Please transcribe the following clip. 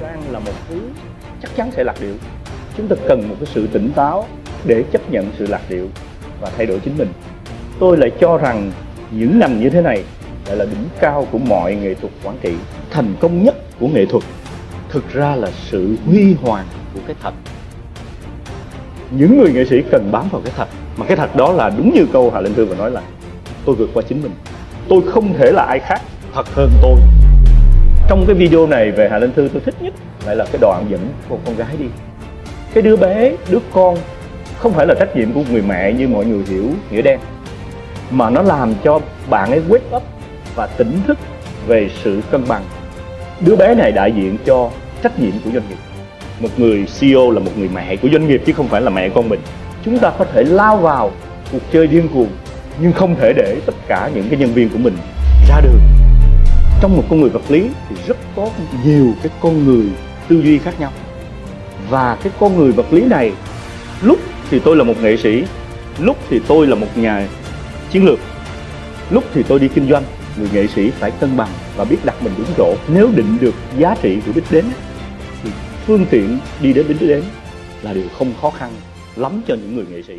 ăn là một thứ chắc chắn sẽ lạc điệu. Chúng ta cần một cái sự tỉnh táo để chấp nhận sự lạc điệu và thay đổi chính mình. Tôi lại cho rằng những ngành như thế này lại là đỉnh cao của mọi nghệ thuật quản trị thành công nhất của nghệ thuật. Thực ra là sự huy hoàng của cái thật. Những người nghệ sĩ cần bám vào cái thật, mà cái thật đó là đúng như câu Hà Linh Thư vừa nói là, tôi vượt qua chính mình. Tôi không thể là ai khác thật hơn tôi trong cái video này về Hà Linh Thư, tôi thích nhất lại là cái đoạn dẫn một con gái đi. Cái đứa bé, đứa con không phải là trách nhiệm của người mẹ như mọi người hiểu nghĩa đen, mà nó làm cho bạn ấy wake up và tỉnh thức về sự cân bằng. Đứa bé này đại diện cho trách nhiệm của doanh nghiệp. Một người CEO là một người mẹ của doanh nghiệp, chứ không phải là mẹ con mình. Chúng ta có thể lao vào cuộc chơi điên cuồng, nhưng không thể để tất cả những cái nhân viên của mình ra đường trong một con người vật lý thì rất có nhiều cái con người tư duy khác nhau. Và cái con người vật lý này, lúc thì tôi là một nghệ sĩ, lúc thì tôi là một nhà chiến lược, lúc thì tôi đi kinh doanh, người nghệ sĩ phải cân bằng và biết đặt mình đúng chỗ. Nếu định được giá trị của đích đến, thì phương tiện đi đến đích đến là điều không khó khăn lắm cho những người nghệ sĩ.